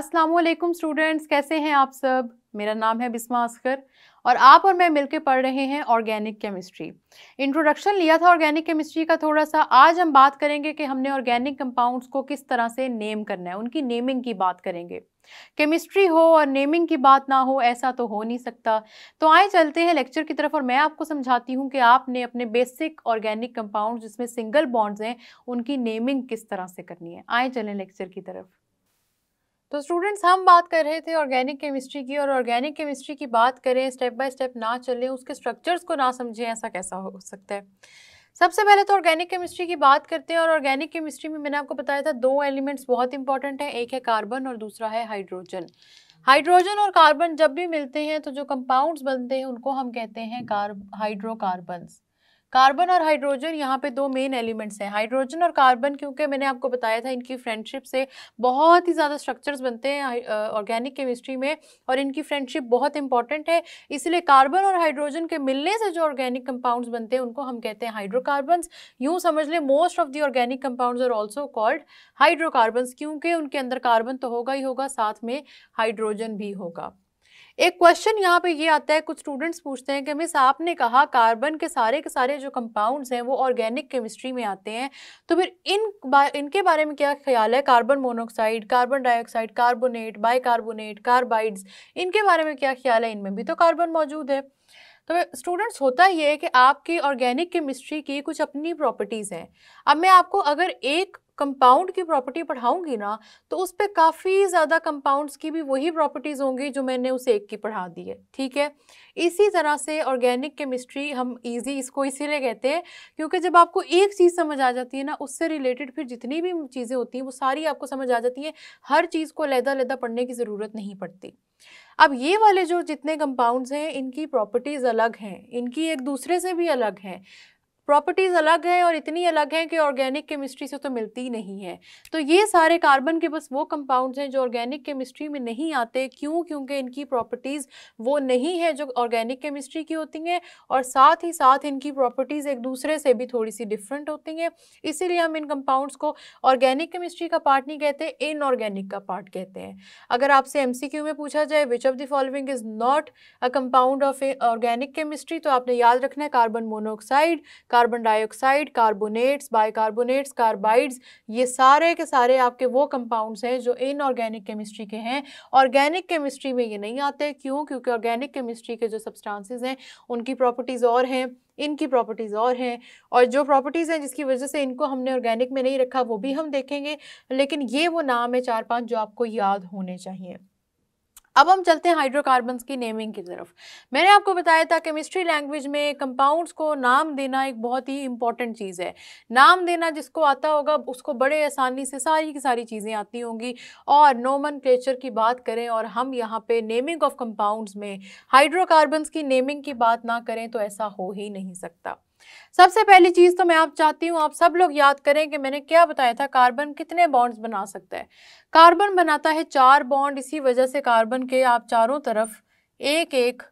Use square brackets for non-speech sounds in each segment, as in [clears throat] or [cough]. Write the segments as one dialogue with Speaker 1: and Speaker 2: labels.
Speaker 1: अस्सलाम वालेकुम स्टूडेंट्स, कैसे हैं आप सब? मेरा नाम है बिस्मा असकर और आप और मैं मिलकर पढ़ रहे हैं ऑर्गेनिक केमिस्ट्री। इंट्रोडक्शन लिया था ऑर्गेनिक केमिस्ट्री का थोड़ा सा। आज हम बात करेंगे कि हमने ऑर्गेनिक कंपाउंड्स को किस तरह से नेम करना है, उनकी नेमिंग की बात करेंगे। केमिस्ट्री हो और नेमिंग की बात ना हो, ऐसा तो हो नहीं सकता। तो आए चलते हैं लेक्चर की तरफ़ और मैं आपको समझाती हूँ कि आपने अपने बेसिक ऑर्गेनिक कंपाउंड जिसमें सिंगल बॉन्ड्स हैं, उनकी नेमिंग किस तरह से करनी है। आए चलें लेक्चर की तरफ़। तो स्टूडेंट्स हम बात कर रहे थे ऑर्गेनिक केमिस्ट्री की और ऑर्गेनिक केमिस्ट्री की बात करें स्टेप बाय स्टेप ना चलें, उसके स्ट्रक्चर्स को ना समझें, ऐसा कैसा हो सकता है? सबसे पहले तो ऑर्गेनिक केमिस्ट्री की बात करते हैं और ऑर्गेनिक केमिस्ट्री में मैंने आपको बताया था दो एलिमेंट्स बहुत इंपॉर्टेंट है, एक है कार्बन और दूसरा है हाइड्रोजन हाइड्रोजन और कार्बन जब भी मिलते हैं तो जो कंपाउंड्स बनते हैं उनको हम कहते हैं कार्ब हाइड्रोकार्बन्स कार्बन और हाइड्रोजन यहाँ पे दो मेन एलिमेंट्स हैं। हाइड्रोजन और कार्बन क्योंकि मैंने आपको बताया था इनकी फ्रेंडशिप से बहुत ही ज़्यादा स्ट्रक्चर्स बनते हैं ऑर्गेनिक केमिस्ट्री में और इनकी फ्रेंडशिप बहुत इंपॉर्टेंट है। इसलिए कार्बन और हाइड्रोजन के मिलने से जो ऑर्गेनिक कंपाउंड्स बनते हैं, उनको हम कहते हैं हाइड्रोकार्बन्स यूँ समझ लें most of the organic compounds are also called hydrocarbons क्योंकि उनके अंदर कार्बन तो होगा ही होगा, साथ में हाइड्रोजन भी होगा। एक क्वेश्चन यहाँ पे ये आता है कुछ स्टूडेंट्स पूछते हैं कि मिस आपने कहा कार्बन के सारे के सारे जो कंपाउंड्स हैं वो ऑर्गेनिक केमिस्ट्री में आते हैं। तो फिर इन बा, इनके बारे में क्या ख्याल है? Carbon monoxide carbon dioxide carbonate bicarbonate carbides इनके बारे में क्या ख्याल है? इनमें भी तो कार्बन मौजूद है। तो स्टूडेंट्स होता ये है कि आपकी ऑर्गेनिक केमिस्ट्री की कुछ अपनी प्रॉपर्टीज़ हैं। अब मैं आपको अगर एक कंपाउंड की प्रॉपर्टी पढ़ाऊँगी ना तो उस पर काफ़ी ज़्यादा कंपाउंड्स की भी वही प्रॉपर्टीज़ होंगी जो मैंने उस एक की पढ़ा दी है, ठीक है? इसी तरह से ऑर्गेनिक केमिस्ट्री हम इजी इसको इसीलिए कहते हैं, क्योंकि जब आपको एक चीज़ समझ आ जाती है ना, उससे रिलेटेड फिर जितनी भी चीज़ें होती हैं, वो सारी आपको समझ आ जाती हैं, हर चीज़ को लहदा लहदा पढ़ने की ज़रूरत नहीं पड़ती। अब ये वाले जो जितने कंपाउंड्स हैं, इनकी प्रॉपर्टीज़ अलग हैं, इनकी एक दूसरे से भी अलग हैं प्रॉपर्टीज़ अलग हैं और इतनी अलग हैं कि ऑर्गेनिक केमिस्ट्री से तो मिलती नहीं है। तो ये सारे कार्बन के बस वो कंपाउंड्स हैं जो ऑर्गेनिक केमिस्ट्री में नहीं आते। क्यों? क्योंकि इनकी प्रॉपर्टीज़ वो नहीं है जो ऑर्गेनिक केमिस्ट्री की होती हैं और साथ ही साथ इनकी प्रॉपर्टीज़ एक दूसरे से भी थोड़ी सी डिफरेंट होती हैं। इसीलिए हम इन कंपाउंड्स को ऑर्गेनिक केमिस्ट्री का पार्ट नहीं कहते इनऑर्गेनिक का पार्ट कहते हैं। अगर आपसे एमसीक्यू में पूछा जाए which of the following is not a compound of organic chemistry तो आपने याद रखना है carbon monoxide carbon dioxide carbonates bicarbonates carbides ये सारे के सारे आपके वो कंपाउंड्स हैं जो इनऑर्गेनिक केमिस्ट्री के हैं। ऑर्गेनिक केमिस्ट्री में ये नहीं आते। क्यों? क्योंकि ऑर्गेनिक केमिस्ट्री के जो सब्सटेंसेस हैं, उनकी प्रॉपर्टीज़ और हैं, इनकी प्रॉपर्टीज़ और हैं। और जो प्रॉपर्टीज़ हैं जिसकी वजह से इनको हमने ऑर्गेनिक में नहीं रखा, वो भी हम देखेंगे। लेकिन ये वो नाम है चार पाँच जो आपको याद होने चाहिए। अब हम चलते हैं हाइड्रोकार्बन्स की नेमिंग की तरफ़। मैंने आपको बताया था केमिस्ट्री लैंग्वेज में कंपाउंड्स को नाम देना एक बहुत ही इंपॉर्टेंट चीज़ है। नाम देना जिसको आता होगा, उसको बड़े आसानी से सारी की सारी चीज़ें आती होंगी। और नोमन क्लेचर की बात करें और हम यहाँ पे नेमिंग ऑफ़ कंपाउंड्स में हाइड्रोकार्बन्स की नेमिंग की बात ना करें तो ऐसा हो ही नहीं सकता। सबसे पहली चीज़ तो मैं आप चाहती हूँ, आप सब लोग याद करें कि मैंने क्या बताया था, कार्बन कितने बॉन्ड्स बना सकता है। कार्बन बनाता है चार बॉन्ड, इसी वजह से कार्बन के आप चारों तरफ़ एक एक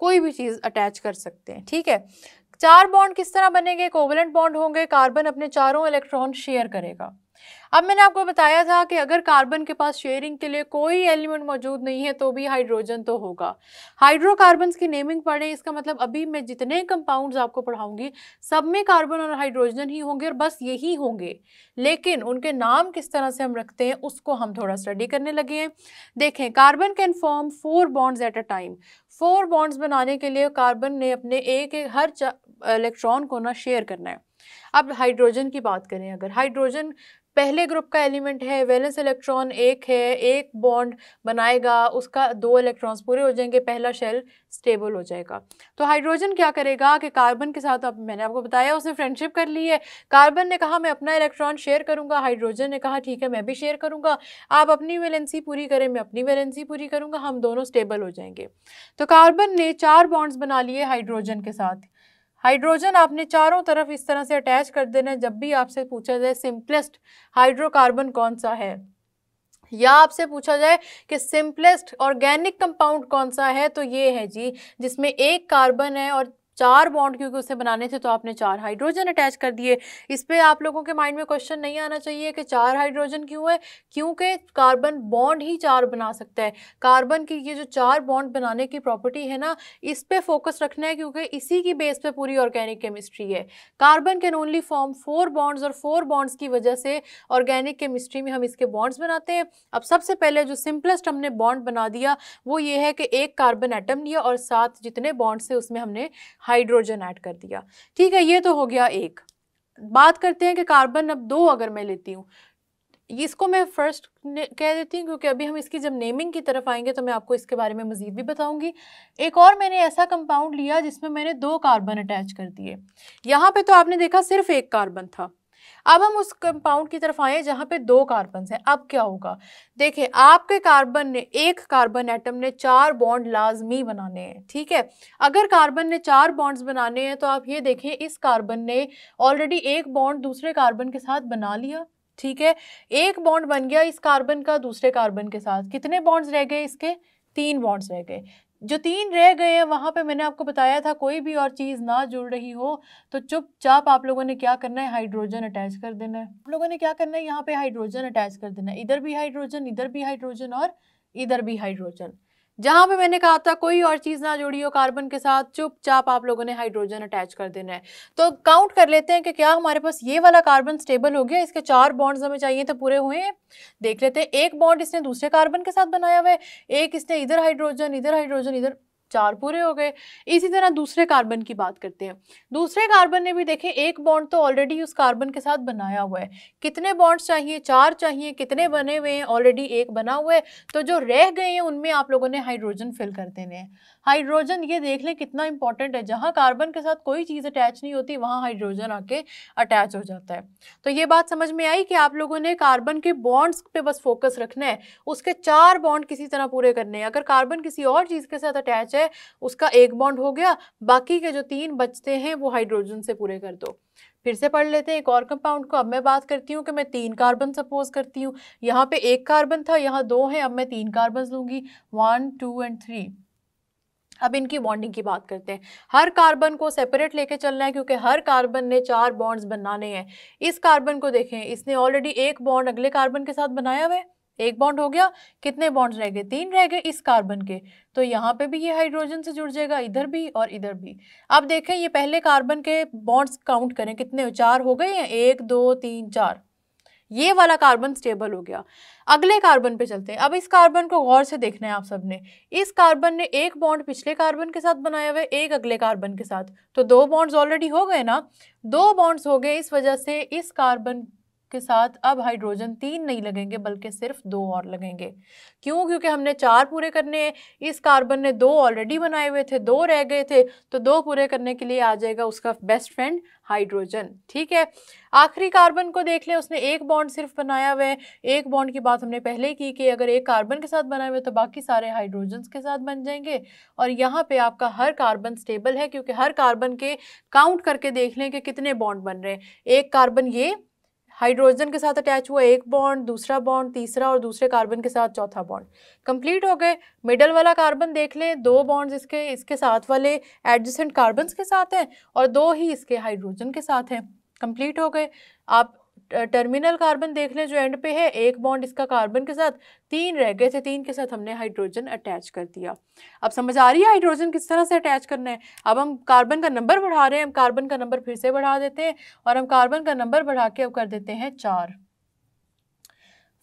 Speaker 1: कोई भी चीज़ अटैच कर सकते हैं, ठीक है? चार बॉन्ड किस तरह बनेंगे? कोवलेंट बॉन्ड होंगे, कार्बन अपने चारों इलेक्ट्रॉन शेयर करेगा। अब मैंने आपको बताया था कि अगर कार्बन के पास शेयरिंग के लिए कोई एलिमेंट मौजूद नहीं है तो भी हाइड्रोजन तो होगा। हाइड्रोकार्बन की नेमिंग पढ़ें, इसका मतलब अभी मैं जितने कंपाउंड्स आपको पढ़ाऊँगी, सब में कार्बन और हाइड्रोजन ही होंगे और बस यही होंगे। लेकिन उनके नाम किस तरह से हम रखते हैं, उसको हम थोड़ा स्टडी करने लगे हैं। देखें, carbon can form four bonds at a time four bonds बनाने के लिए कार्बन ने अपने एक एक, हर इलेक्ट्रॉन को ना शेयर करना है। अब हाइड्रोजन की बात करें, अगर हाइड्रोजन पहले ग्रुप का एलिमेंट है, वैलेंस इलेक्ट्रॉन एक है, एक बॉन्ड बनाएगा, उसका दो इलेक्ट्रॉन्स पूरे हो जाएँगे, पहला शेल स्टेबल हो जाएगा। तो हाइड्रोजन क्या करेगा कि कार्बन के साथ, अब मैंने आपको बताया, उसने फ्रेंडशिप कर ली है। कार्बन ने कहा, मैं अपना इलेक्ट्रॉन शेयर करूँगा। हाइड्रोजन ने कहा, ठीक है, मैं भी शेयर करूँगा। आप अपनी वैलेंसी पूरी करें, मैं अपनी वैलेंसी पूरी करूँगा, हम दोनों स्टेबल हो जाएँगे। तो कार्बन ने चार बॉन्ड्स बना लिए हाइड्रोजन के साथ। हाइड्रोजन आपने चारों तरफ़ इस तरह से अटैच कर देना है, जब भी आपसे पूछा जाए सिंपलेस्ट हाइड्रोकार्बन कौन सा है? या आपसे पूछा जाए कि सिंपलेस्ट ऑर्गेनिक कंपाउंड कौन सा है तो ये है जी, जिसमें एक कार्बन है और चार बॉन्ड क्योंकि उसे बनाने थे तो आपने चार हाइड्रोजन अटैच कर दिए। इस पर आप लोगों के माइंड में क्वेश्चन नहीं आना चाहिए कि चार हाइड्रोजन क्यों है? क्योंकि कार्बन बॉन्ड ही चार बना सकता है। कार्बन की ये जो चार बॉन्ड बनाने की प्रॉपर्टी है ना, इस पर फोकस रखना है क्योंकि इसी की बेस पर पूरी ऑर्गेनिक केमिस्ट्री है। Carbon can only form four bonds और फोर बॉन्ड्स की वजह से ऑर्गेनिक केमिस्ट्री में हम इसके बॉन्ड्स बनाते हैं। अब सबसे पहले जो सिंपलेस्ट हमने बॉन्ड बना दिया, वो ये है कि एक कार्बन एटम लिया और साथ जितने बॉन्ड्स थे उसमें हमने हाइड्रोजन ऐड कर दिया। ठीक है, ये तो हो गया एक। बात करते हैं कि कार्बन अब दो अगर मैं लेती हूँ, इसको मैं फ़र्स्ट कह देती हूँ, क्योंकि अभी हम इसकी जब नेमिंग की तरफ़ आएँगे तो मैं आपको इसके बारे में मज़ीद भी बताऊँगी। एक और मैंने ऐसा कंपाउंड लिया जिसमें मैंने दो कार्बन अटैच कर दिए। यहाँ पे तो आपने देखा सिर्फ़ एक कार्बन था। अब हम उस कंपाउंड की तरफ़ आए जहाँ पे दो कार्बन हैं। अब क्या होगा? देखिए, आपके कार्बन ने, एक कार्बन एटम ने चार बॉन्ड लाजमी बनाने हैं, ठीक है? अगर कार्बन ने चार बॉन्ड्स बनाने हैं तो आप ये देखें, इस कार्बन ने ऑलरेडी एक बॉन्ड दूसरे कार्बन के साथ बना लिया, ठीक है? एक बॉन्ड बन गया इस कार्बन का दूसरे कार्बन के साथ। कितने बॉन्ड्स रह गए इसके? तीन बॉन्ड्स रह गए। जो तीन रह गए हैं, वहाँ पे मैंने आपको बताया था, कोई भी और चीज़ ना जुड़ रही हो तो चुपचाप आप लोगों ने क्या करना है? हाइड्रोजन अटैच कर देना है। आप लोगों ने क्या करना है? यहाँ पे हाइड्रोजन अटैच कर देना है। इधर भी हाइड्रोजन, इधर भी हाइड्रोजन और इधर भी हाइड्रोजन। जहाँ पे मैंने कहा था कोई और चीज़ ना जोड़ी हो कार्बन के साथ चुपचाप आप लोगों ने हाइड्रोजन अटैच कर देना है। तो काउंट कर लेते हैं कि क्या हमारे पास ये वाला कार्बन स्टेबल हो गया, इसके चार बॉन्ड्स हमें चाहिए तो पूरे हुए हैं। देख लेते हैं, एक बॉन्ड इसने दूसरे कार्बन के साथ बनाया हुआ है, एक इसने इधर हाइड्रोजन इधर हाइड्रोजन इधर चार पूरे हो गए। इसी तरह दूसरे कार्बन की बात करते हैं। दूसरे कार्बन ने भी देखें, एक बॉन्ड तो ऑलरेडी उस कार्बन के साथ बनाया हुआ है। कितने बॉन्ड्स चाहिए? चार चाहिए। कितने बने हुए हैं? ऑलरेडी एक बना हुआ है। तो जो रह गए हैं, उनमें आप लोगों ने हाइड्रोजन फिल कर देने हैं। हाइड्रोजन, ये देख लें कितना इंपॉर्टेंट है। जहाँ कार्बन के साथ कोई चीज़ अटैच नहीं होती, वहाँ हाइड्रोजन आके अटैच हो जाता है। तो ये बात समझ में आई कि आप लोगों ने कार्बन के बॉन्ड्स पे बस फोकस रखना है। उसके चार बॉन्ड किसी तरह पूरे करने हैं। अगर कार्बन किसी और चीज़ के साथ अटैच है, उसका एक बॉन्ड हो गया, बाकी के जो तीन बचते हैं, वो हाइड्रोजन से पूरे कर दो। फिर से पढ़ लेते हैं एक और कंपाउंड को। अब मैं बात करती हूँ कि मैं तीन कार्बन सपोज़ करती हूँ। यहाँ पे एक कार्बन था, यहाँ दो हैं, अब मैं तीन कार्बन लूँगी। वन टू एंड थ्री अब इनकी बॉन्डिंग की बात करते हैं। हर कार्बन को सेपरेट लेके चलना है क्योंकि हर कार्बन ने चार बॉन्ड्स बनाने हैं। इस कार्बन को देखें, इसने ऑलरेडी एक बॉन्ड अगले कार्बन के साथ बनाया हुआ है। एक बॉन्ड हो गया, कितने बॉन्ड्स रह गए? तीन रह गए इस कार्बन के। तो यहाँ पे भी ये हाइड्रोजन से जुड़ जाएगा, इधर भी और इधर भी। अब देखें, ये पहले कार्बन के बॉन्ड्स काउंट करें, कितने चार हो गए हैं। एक, दो, तीन, चार। ये वाला कार्बन स्टेबल हो गया। अगले कार्बन पे चलते हैं। अब इस कार्बन को गौर से देखना है आप सबने। इस कार्बन ने एक बॉन्ड पिछले कार्बन के साथ बनाया हुआ है, एक अगले कार्बन के साथ। तो दो बॉन्ड्स ऑलरेडी हो गए ना? दो बॉन्ड्स हो गए, इस वजह से इस कार्बन के साथ अब हाइड्रोजन तीन नहीं लगेंगे, बल्कि सिर्फ़ दो और लगेंगे। क्यों? क्योंकि हमने चार पूरे करने हैं। इस कार्बन ने दो ऑलरेडी बनाए हुए थे, दो रह गए थे तो दो पूरे करने के लिए आ जाएगा उसका बेस्ट फ्रेंड हाइड्रोजन ठीक है? आखिरी कार्बन को देख लें, उसने एक बॉन्ड सिर्फ़ बनाया हुआ है। एक बॉन्ड की बात हमने पहले की कि अगर एक कार्बन के साथ बनाए हुए तो बाकी सारे हाइड्रोजन के साथ बन जाएँगे। और यहाँ पे आपका हर कार्बन स्टेबल है, क्योंकि हर कार्बन के काउंट करके देख लें कि कितने बॉन्ड बन रहे हैं। एक कार्बन ये हाइड्रोजन के साथ अटैच हुआ एक बॉन्ड, दूसरा बॉन्ड, तीसरा और दूसरे कार्बन के साथ चौथा बॉन्ड। कंप्लीट हो गए। मिडल वाला कार्बन देख लें, दो बॉन्ड्स इसके इसके साथ वाले एडजस्टेंट कार्बन के साथ हैं और दो ही इसके हाइड्रोजन के साथ हैं। कंप्लीट हो गए। आप टर्मिनल कार्बन देख लें, जो एंड पे है, एक बॉन्ड इसका कार्बन के साथ, तीन रह गए थे, तीन के साथ हमने हाइड्रोजन अटैच कर दिया। अब समझ आ रही है हाइड्रोजन किस तरह से अटैच करना है? अब हम कार्बन का नंबर बढ़ा रहे हैं, हम कार्बन का नंबर फिर से बढ़ा देते हैं, और हम कार्बन का नंबर बढ़ा के अब कर देते हैं चार।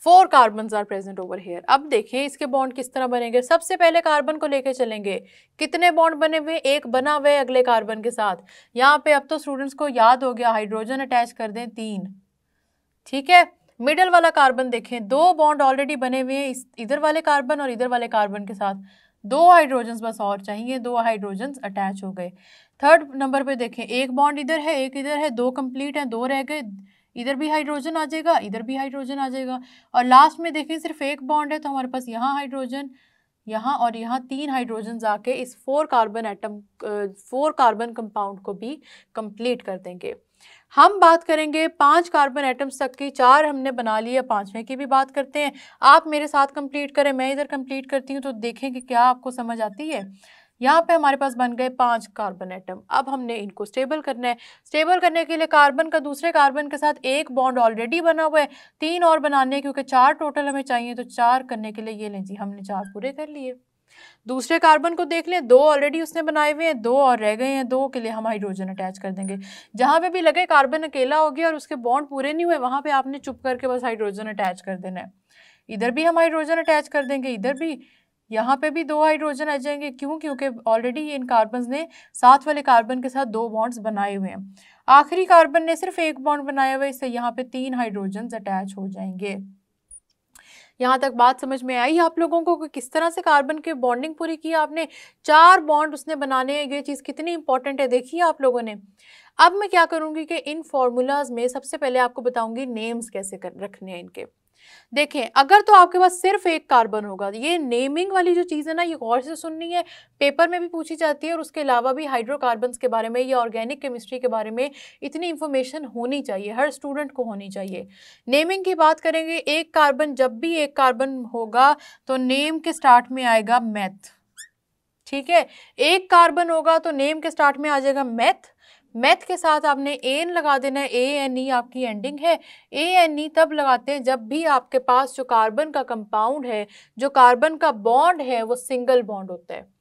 Speaker 1: Four carbon are present over here अब देखें, इसके बॉन्ड किस तरह बनेंगे? सबसे पहले कार्बन को लेके चलेंगे। कितने बॉन्ड बने हुए? एक बना हुए अगले कार्बन के साथ। यहाँ पे अब तो स्टूडेंट्स को याद हो गया हाइड्रोजन अटैच कर दें तीन। ठीक है? मिडल वाला कार्बन देखें। दो बॉन्ड ऑलरेडी बने हुए हैं इधर वाले कार्बन और इधर वाले कार्बन के साथ। दो हाइड्रोजन्स बस और चाहिए, दो हाइड्रोजन्स अटैच हो गए। थर्ड नंबर पे देखें। एक बॉन्ड इधर है, एक इधर है, दो कंप्लीट हैं, दो रह गए। इधर भी हाइड्रोजन आ जाएगा, इधर भी हाइड्रोजन आ जाएगा। और लास्ट में देखें, सिर्फ़ एक बॉन्ड है तो हमारे पास यहाँ हाइड्रोजन यहाँ और यहाँ तीन हाइड्रोजन आके इस four carbon atom four carbon compound को भी कंप्लीट कर देंगे। हम बात करेंगे पाँच कार्बन एटम्स तक की, चार हमने बना लिया पाँचवें की भी बात करते हैं। आप मेरे साथ कंप्लीट करें, मैं इधर कंप्लीट करती हूँ तो देखें कि क्या आपको समझ आती है। यहाँ पे हमारे पास बन गए पाँच कार्बन एटम। अब हमने इनको स्टेबल करना है। स्टेबल करने के लिए कार्बन का, दूसरे कार्बन के साथ एक बॉन्ड ऑलरेडी बना हुआ है। तीन और बनाने क्योंकि चार टोटल हमें चाहिए तो चार करने के लिए ये लें जी, हमने चार पूरे कर लिए। दूसरे कार्बन को देख लें, दो ऑलरेडी उसने बनाए हुए हैं, दो और रह गए हैं, दो के लिए हम हाइड्रोजन अटैच कर देंगे। जहाँ पे भी लगे कार्बन अकेला हो गया और उसके बॉन्ड पूरे नहीं हुए, वहाँ पे आपने चुप करके बस हाइड्रोजन अटैच कर देना है। इधर भी हम हाइड्रोजन अटैच कर देंगे, इधर भी। यहाँ पे भी दो हाइड्रोजन आ जाएँगे, क्यों? क्योंकि ऑलरेडी इन कार्बन ने साथ वाले कार्बन के साथ दो बॉन्ड्स बनाए हुए हैं। आखिरी कार्बन ने सिर्फ़ एक बॉन्ड बनाया हुआ है, इससे यहाँ पे तीन हाइड्रोजन अटैच हो जाएँगे। यहाँ तक बात समझ में आई आप लोगों को कि किस तरह से कार्बन के बॉन्डिंग पूरी की आपने, चार बॉन्ड उसने बनाने, ये चीज़ कितनी इंपॉर्टेंट है देखिए आप लोगों ने। अब मैं क्या करूँगी कि इन फॉर्मूलाज में सबसे पहले आपको बताऊँगी नेम्स कैसे कर, रखने हैं इनके। देखें अगर तो आपके पास सिर्फ़ एक कार्बन होगा, ये नेमिंग वाली जो चीज़ है ना, ये गौर से सुननी है, पेपर में भी पूछी जाती है और उसके अलावा भी हाइड्रोकार्बन्स के बारे में, या ऑर्गेनिक केमिस्ट्री के बारे में इतनी इन्फॉर्मेशन होनी चाहिए, हर स्टूडेंट को होनी चाहिए। नेमिंग की बात करेंगे, एक कार्बन, जब भी एक कार्बन होगा तो नेम के स्टार्ट में आएगा मैथ ठीक है? एक कार्बन होगा तो नेम के स्टार्ट में आ जाएगा मैथ मैथ के साथ आपने एन लगा देना है, ए, एन, ई आपकी एंडिंग है। ए, एन, ई तब लगाते हैं जब भी आपके पास जो कार्बन का कंपाउंड है, जो कार्बन का बॉन्ड है, वो सिंगल बॉन्ड होता है।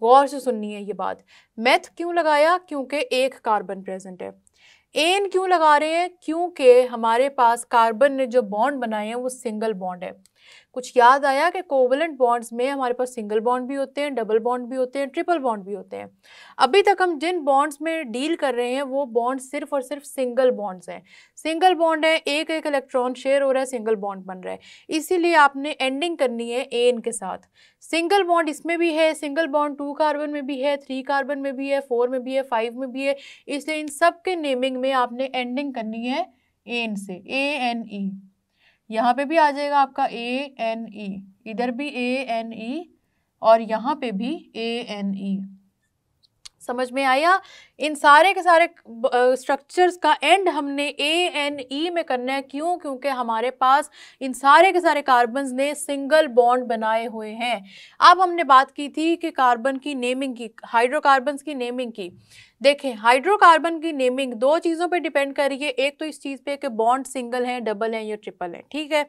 Speaker 1: गौर से सुननी है ये बात। मैथ क्यों लगाया? क्योंकि एक कार्बन प्रेजेंट है। एन क्यों लगा रहे हैं? क्योंकि हमारे पास कार्बन ने जो बॉन्ड बनाए हैं, वो सिंगल बॉन्ड है। कुछ याद आया कि कोवलेंट बॉन्ड्स में हमारे पास सिंगल बॉन्ड भी होते हैं, डबल बॉन्ड भी होते हैं, ट्रिपल बॉन्ड भी होते हैं। अभी तक हम जिन बॉन्ड्स में डील कर रहे हैं, वो बॉन्ड सिर्फ़ और सिर्फ़ सिंगल बॉन्ड्स हैं। सिंगल बॉन्ड है, एक एक इलेक्ट्रॉन शेयर हो रहा है, सिंगल बॉन्ड बन रहा है। इसीलिए आपने एंडिंग करनी है एन के साथ। सिंगल बॉन्ड इसमें भी है, सिंगल बॉन्ड टू कार्बन में भी है, थ्री कार्बन में भी है, फोर में भी है, फाइव में भी है। इसलिए इन सब के नेमिंग में आपने एंडिंग करनी है एन से, ए एन ई। यहाँ पे भी आ जाएगा आपका ए एन ई इधर भी ए एन ई और यहाँ पे भी ए एन ई समझ में आया? इन सारे के सारे स्ट्रक्चर्स का एंड हमने ए एन ई में करना है। क्यों? क्योंकि हमारे पास इन सारे के सारे कार्बन्स ने सिंगल बॉन्ड बनाए हुए हैं। अब हमने बात की थी कि कार्बन की नेमिंग की हाइड्रोकार्बन्स की नेमिंग की। देखें हाइड्रोकार्बन की नेमिंग दो चीज़ों पे डिपेंड कर रही है। एक तो इस चीज़ पे कि बॉन्ड सिंगल हैं डबल हैं या ट्रिपल हैं, ठीक है?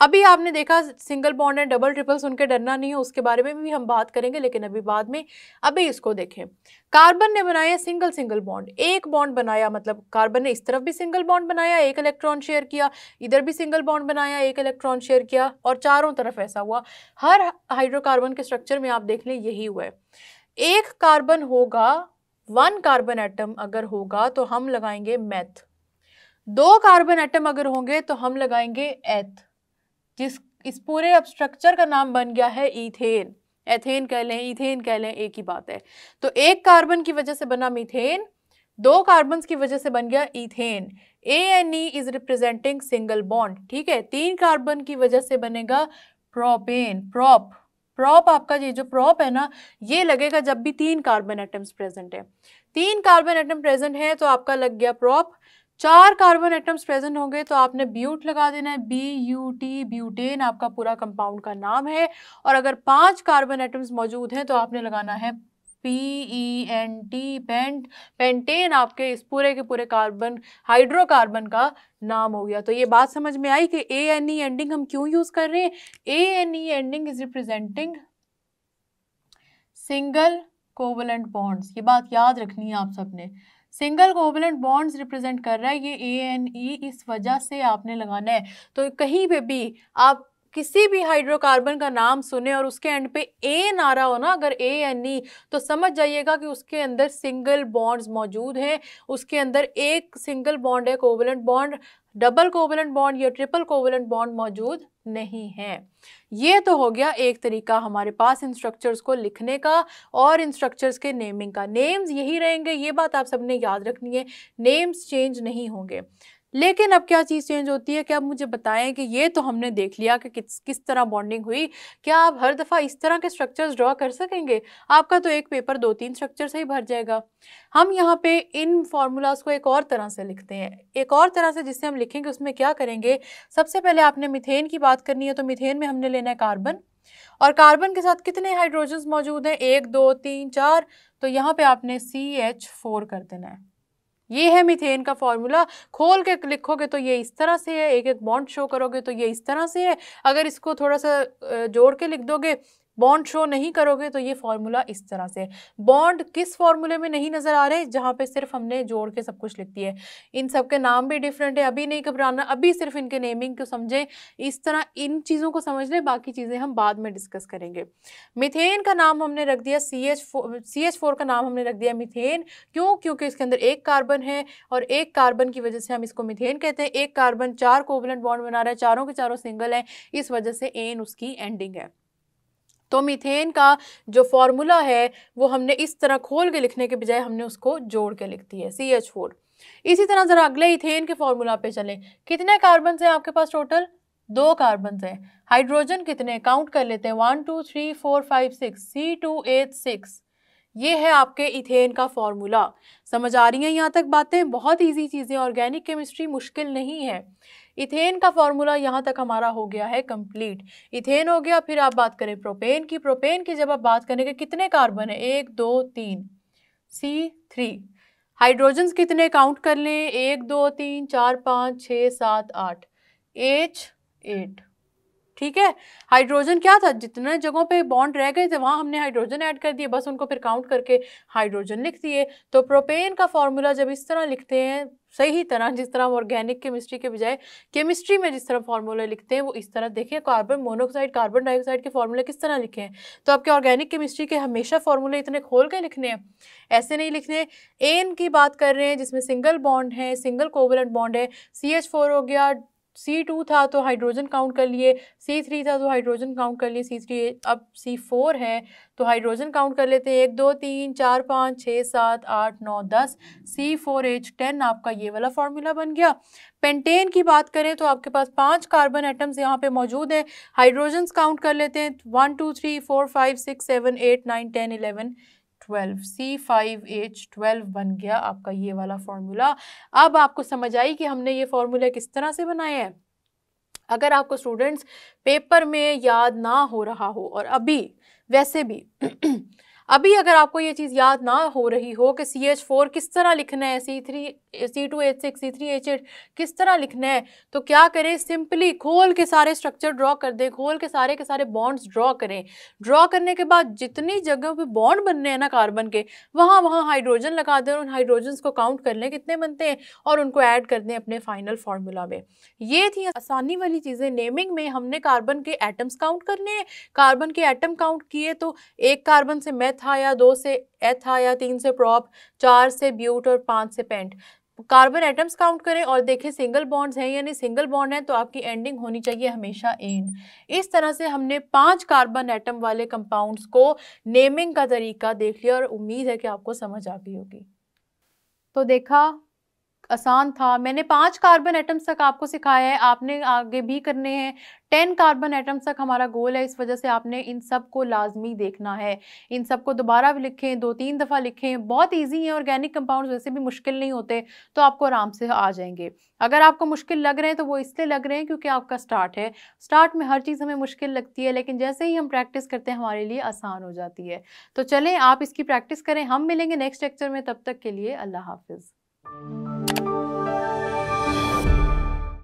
Speaker 1: अभी आपने देखा सिंगल बॉन्ड है डबल ट्रिपल्स उनके डरना नहीं है, उसके बारे में भी हम बात करेंगे, लेकिन अभी बाद में, अभी इसको देखें। कार्बन ने बनाया सिंगल सिंगल बॉन्ड एक बॉन्ड बनाया मतलब कार्बन ने इस तरफ़ भी सिंगल बॉन्ड बनाया, एक इलेक्ट्रॉन शेयर किया, इधर भी सिंगल बॉन्ड बनाया, एक इलेक्ट्रॉन शेयर किया, और चारों तरफ़ ऐसा हुआ। हर हाइड्रोकार्बन के स्ट्रक्चर में आप देख लें, यही हुआ है। एक कार्बन होगा वन कार्बन एटम अगर होगा तो हम लगाएँगे मैथ दो कार्बन एटम अगर होंगे तो हम लगाएँगे एथ जिस, इस पूरे अब स्ट्रक्चर का नाम बन गया है ईथेन। एथेन कह लें, ईथेन कह लें, एक ही बात है। तो एक कार्बन की वजह से बना मीथेन दो कार्बन की वजह से बन गया ethane. A N E is representing single bond ठीक है? तीन कार्बन की वजह से बनेगा प्रोपेन प्रॉप प्रॉप आपका ये जो प्रॉप है ना, ये लगेगा जब भी तीन कार्बन एटम्स प्रेजेंट है। तीन कार्बन एटम प्रेजेंट है तो आपका लग गया प्रॉप चार कार्बन एटम्स प्रेजेंट होंगे तो आपने ब्यूट लगा देना है। बी यू टी ब्यूटेन आपका पूरा कंपाउंड का नाम है। और अगर पाँच कार्बन एटम्स मौजूद हैं तो आपने लगाना है P E N T pent pentane आपके इस पूरे के पूरे कार्बन हाइड्रोकार्बन का नाम हो गया। तो ये बात समझ में आई कि ए एन ई एंडिंग हम क्यों यूज़ कर रहे हैं? A N E ending is representing single covalent bonds ये बात याद रखनी है आप सबने। सिंगल कोवलेंट बॉन्ड्स रिप्रेजेंट कर रहा है, ये ए एन ई इस वजह से आपने लगाना है। तो कहीं पे भी आप किसी भी हाइड्रोकार्बन का नाम सुने और उसके एंड पे ए ना रहा हो ना, अगर ए एन ई तो समझ जाइएगा कि उसके अंदर सिंगल बॉन्ड्स मौजूद हैं। उसके अंदर एक सिंगल बॉन्ड है covalent bond double covalent bond या ट्रिपल कोवलेंट बॉन्ड मौजूद नहीं है। ये तो हो गया एक तरीका हमारे पास इन स्ट्रक्चर्स को लिखने का और इन स्ट्रक्चर्स के नेमिंग का। नेम्स यही रहेंगे, ये बात आप सबने याद रखनी है। नेम्स चेंज नहीं होंगे। लेकिन अब क्या चीज़ चेंज होती है? क्या आप मुझे बताएँ कि ये तो हमने देख लिया कि किस किस तरह बॉन्डिंग हुई? क्या आप हर दफ़ा इस तरह के स्ट्रक्चर्स ड्रॉ कर सकेंगे? आपका तो एक पेपर दो तीन स्ट्रक्चर से ही भर जाएगा। हम यहाँ पे इन फार्मूलाज को एक और तरह से लिखते हैं। एक और तरह से जिससे हम लिखेंगे, उसमें क्या करेंगे? सबसे पहले आपने मिथेन की बात करनी है तो मिथेन में हमने लेना है कार्बन और कार्बन के साथ कितने हाइड्रोजन मौजूद हैं? एक, दो, तीन, चार। तो यहाँ पे आपने सी एच फोर कर देना है। ये है मिथेन का फॉर्मूला। खोल के लिखोगे तो ये इस तरह से है एक एक बॉन्ड शो करोगे तो ये इस तरह से है। अगर इसको थोड़ा सा जोड़ के लिख दोगे बॉन्ड शो नहीं करोगे तो ये फॉर्मूला इस तरह से बॉन्ड किस फॉर्मूले में नहीं नज़र आ रहे, जहाँ पे सिर्फ़ हमने जोड़ के सब कुछ लिख दिया है। इन सब के नाम भी डिफरेंट है, अभी नहीं घबराना, अभी सिर्फ़ इनके नेमिंग को समझें। इस तरह इन चीज़ों को समझ लें, बाकी चीज़ें हम बाद में डिस्कस करेंगे। मिथेन का नाम हमने रख दिया C H C H four का नाम हमने रख दिया मिथेन। क्यों? क्योंकि इसके अंदर एक कार्बन है और एक कार्बन की वजह से हम इसको मिथेन कहते हैं। एक कार्बन चार कोवलेंट बॉन्ड बना रहा है, चारों के चारों सिंगल हैं, इस वजह से एन उसकी एंडिंग है। तो मीथेन का जो फॉर्मूला है, वो हमने इस तरह खोल के लिखने के बजाय हमने उसको जोड़ के लिख दी है सी एच फोर इसी तरह ज़रा अगले इथेन के फॉर्मूला पे चलें। कितने कार्बन हैं आपके पास टोटल दो कार्बन हैं। हाइड्रोजन कितने? काउंट कर लेते हैं। One two three four five six C two eight six ये है आपके इथेन का फॉर्मूला। समझ आ रही हैं यहाँ तक बातें? बहुत इजी चीज़ें। ऑर्गेनिक केमिस्ट्री मुश्किल नहीं है। इथेन का फॉर्मूला यहाँ तक हमारा हो गया है कंप्लीट। इथेन हो गया, फिर आप बात करें प्रोपेन की। प्रोपेन की जब आप बात करेंगे कितने कार्बन है? एक, दो, तीन। C, three. हाइड्रोजन्स कितने काउंट कर लें? एक, दो, तीन, चार, पाँच, छः, सात, आठ। H, eight. ठीक है? हाइड्रोजन क्या था? जितने जगहों पे बॉन्ड रह गए थे, वहाँ हमने हाइड्रोजन ऐड कर दिए। बस उनको फिर काउंट करके हाइड्रोजन लिख दिए। तो प्रोपेन का फॉर्मूला जब इस तरह लिखते हैं, सही तरह, जिस तरह हम ऑर्गेनिक केमिस्ट्री के बजाय केमिस्ट्री में जिस तरह फार्मूले लिखते हैं, वो इस तरह देखें। कार्बन मोनोक्साइड कार्बन डाइऑक्साइड के फार्मूले किस तरह लिखे हैं? तो आपके ऑर्गेनिक केमिस्ट्री के हमेशा फार्मूले इतने खोल के लिखने हैं? ऐसे नहीं लिखने एन की बात कर रहे हैं, जिसमें सिंगल बॉन्ड है सिंगल कोवलेंट बॉन्ड है। सी हो गया सी टू था तो हाइड्रोजन काउंट कर लिए सी थ्री था तो हाइड्रोजन काउंट कर लिए सी थ्री अब सी फोर है तो हाइड्रोजन काउंट कर लेते हैं। एक, दो, तीन, चार, पाँच छः सात, आठ, नौ, दस सी फोर एच टेन आपका ये वाला फार्मूला बन गया। पेंटेन की बात करें तो आपके पास पाँच कार्बन एटम्स यहाँ पे मौजूद हैं। हाइड्रोजन्स काउंट कर लेते हैं। One two three four five six seven eight nine ten eleven twelve C five H twelve बन गया आपका ये वाला फॉर्मूला अब आपको समझ आई कि हमने ये फॉर्मूला किस तरह से बनाया है। अगर आपको स्टूडेंट्स पेपर में याद ना हो रहा हो, और अभी, वैसे भी [clears throat] अभी अगर आपको ये चीज़ याद ना हो रही हो कि सी एच फोर किस तरह लिखना है C three C two H six C three H eight किस तरह लिखना है तो क्या करें? सिंपली खोल के सारे स्ट्रक्चर ड्रॉ कर दें, खोल के सारे के सारे बॉन्ड्स ड्रॉ करें। ड्रॉ करने के बाद जितनी जगहों पे बॉन्ड बनने हैं ना कार्बन के, वहाँ वहाँ हाइड्रोजन लगा दें और उन हाइड्रोजन को काउंट कर लें कितने बनते हैं और उनको ऐड कर दें अपने फाइनल फार्मूला में। ये थी आसानी वाली चीज़ें। नेमिंग में हमने कार्बन के एटम्स काउंट करने हैं। कार्बन के एटम काउंट किए तो एक कार्बन से मैथ आया दो से ए था या तीन से प्रॉप चार से ब्यूट और पाँच से पेंट कार्बन एटम्स काउंट करें और देखें सिंगल बॉन्ड्स हैं यानी सिंगल बॉन्ड है तो आपकी एंडिंग होनी चाहिए हमेशा एन इस तरह से हमने पाँच कार्बन एटम वाले कंपाउंड्स को नेमिंग का तरीका देख लिया और उम्मीद है कि आपको समझ आ गई होगी। तो देखा आसान था। मैंने पाँच कार्बन एटम्स तक आपको सिखाया है। आपने आगे भी करने हैं। टेन कार्बन एटम्स तक हमारा गोल है। इस वजह से आपने इन सबको लाजमी देखना है। इन सबको दोबारा भी लिखें दो तीन दफ़ा लिखें। बहुत ईजी है ऑर्गेनिक कंपाउंड वैसे भी मुश्किल नहीं होते तो आपको आराम से आ जाएँगे। अगर आपको मुश्किल लग रहे हैं तो वो इसलिए लग रहे हैं क्योंकि आपका स्टार्ट है। स्टार्ट में हर चीज़ हमें मुश्किल लगती है, लेकिन जैसे ही हम प्रैक्टिस करते हैं, हमारे लिए आसान हो जाती है। तो चलें, आप इसकी प्रैक्टिस करें। हम मिलेंगे नेक्स्ट लेक्चर में। तब तक के लिए अल्लाह हाफिज़। Thank you.